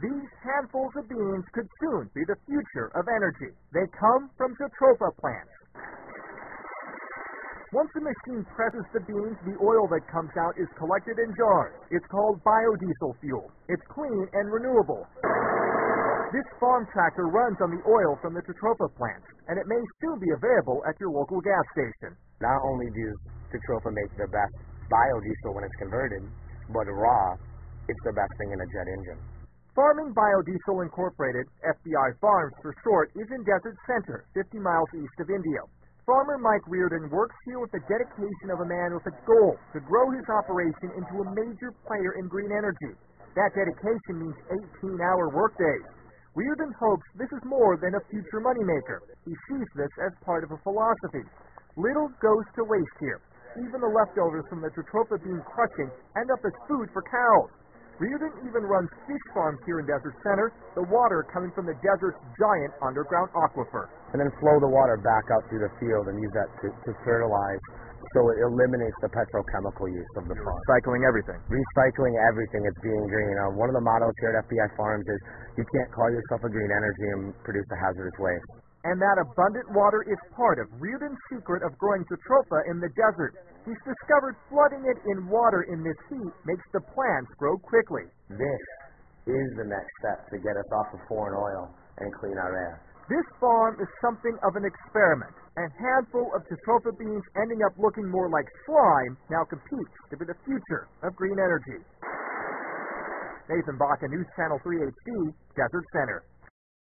These handfuls of beans could soon be the future of energy. They come from Jatropha plants. Once the machine presses the beans, the oil that comes out is collected in jars. It's called biodiesel fuel. It's clean and renewable. This farm tractor runs on the oil from the Jatropha plants, and it may soon be available at your local gas station. Not only does Jatropha make the best biodiesel when it's converted, but raw, it's the best thing in a jet engine. Farming Biodiesel Incorporated, FBI Farms for short, is in Desert Center, 50 miles east of Indio. Farmer Mike Reardon works here with the dedication of a man with a goal to grow his operation into a major player in green energy. That dedication means 18-hour workdays. Reardon hopes this is more than a future moneymaker. He sees this as part of a philosophy. Little goes to waste here. Even the leftovers from the Jatropha bean crushing end up as food for cows. Reardon even runs fish farms here in Desert Center, the water coming from the desert's giant underground aquifer. And then flow the water back out through the field and use that to, to fertilize so it eliminates the petrochemical use of the farm. Recycling everything. Recycling everything, it's being green. Uh, one of the mottos here at FBI Farms is you can't call yourself a green energy and produce a hazardous waste. And that abundant water is part of Reardon's secret of growing Jatropha in the desert. He's discovered flooding it in water in this heat makes the plants grow quickly. This is the next step to get us off of foreign oil and clean our air. This farm is something of an experiment. A handful of Jatropha beans ending up looking more like slime now competes to be the future of green energy. Nathan Baca, News Channel 3 HD, Desert Center.